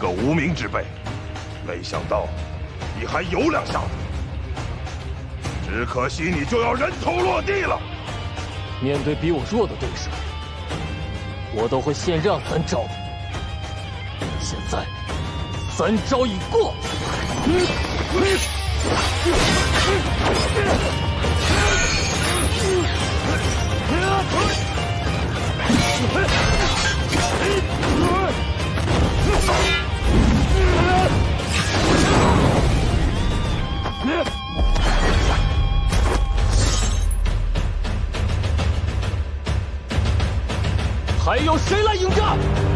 个无名之辈，没想到你还有两下子。只可惜你就要人头落地了。面对比我弱的对手，我都会先让三招。现在，三招已过。还有谁来迎战？